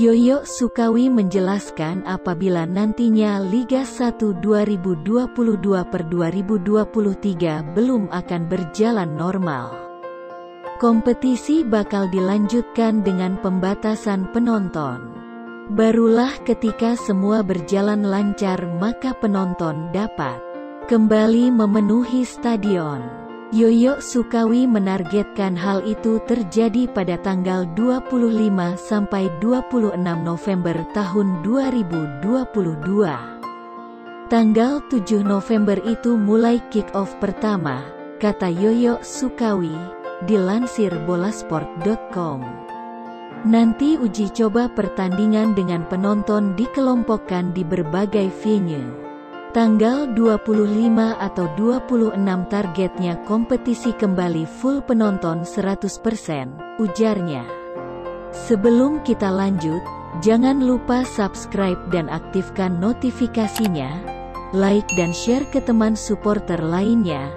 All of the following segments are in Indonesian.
Yoyo Sukawi menjelaskan apabila nantinya Liga 1 2022 per 2023 belum akan berjalan normal. Kompetisi bakal dilanjutkan dengan pembatasan penonton. Barulah ketika semua berjalan lancar maka penonton dapat kembali memenuhi stadion. Yoyo Sukawi menargetkan hal itu terjadi pada tanggal 25 sampai 26 November tahun 2022. Tanggal 7 November itu mulai kick-off pertama, kata Yoyo Sukawi, dilansir bolasport.com. Nanti uji coba pertandingan dengan penonton dikelompokkan di berbagai venue. Tanggal 25 atau 26 targetnya kompetisi kembali full penonton 100%, ujarnya. Sebelum kita lanjut, jangan lupa subscribe dan aktifkan notifikasinya, like dan share ke teman supporter lainnya.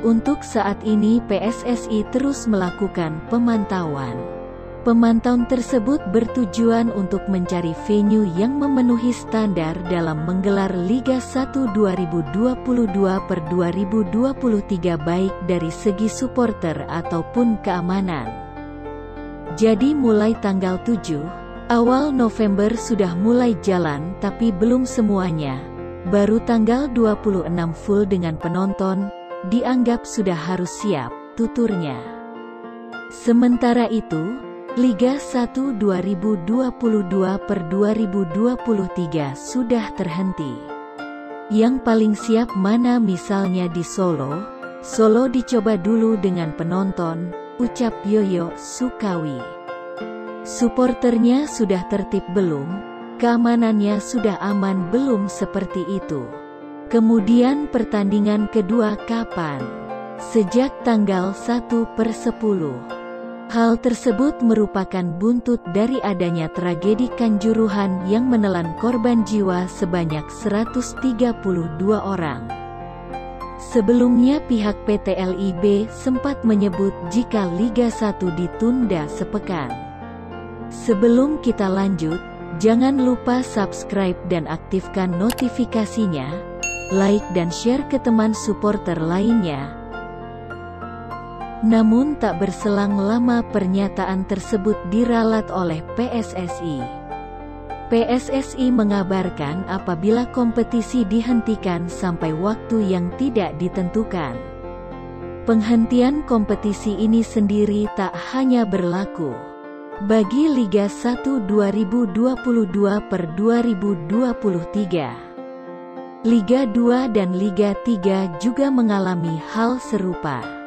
Untuk saat ini PSSI terus melakukan pemantauan. Pemantauan tersebut bertujuan untuk mencari venue yang memenuhi standar dalam menggelar Liga 1 2022 per 2023 baik dari segi supporter ataupun keamanan. Jadi mulai tanggal 7, awal November sudah mulai jalan tapi belum semuanya. Baru tanggal 26 full dengan penonton, dianggap sudah harus siap, tuturnya. Sementara itu, Liga 1 2022 per 2023 sudah terhenti. Yang paling siap mana misalnya di Solo, Solo dicoba dulu dengan penonton, ucap Yoyo Sukawi. Suporternya sudah tertib belum? Keamanannya sudah aman belum seperti itu? Kemudian pertandingan kedua kapan? Sejak tanggal 1 per 10. Hal tersebut merupakan buntut dari adanya tragedi Kanjuruhan yang menelan korban jiwa sebanyak 132 orang. Sebelumnya pihak PT LIB sempat menyebut jika Liga 1 ditunda sepekan. Sebelum kita lanjut, jangan lupa subscribe dan aktifkan notifikasinya, like dan share ke teman supporter lainnya, namun tak berselang lama pernyataan tersebut diralat oleh PSSI. PSSI mengabarkan apabila kompetisi dihentikan sampai waktu yang tidak ditentukan. Penghentian kompetisi ini sendiri tak hanya berlaku bagi Liga 1 2022 per 2023. Liga 2 dan Liga 3 juga mengalami hal serupa.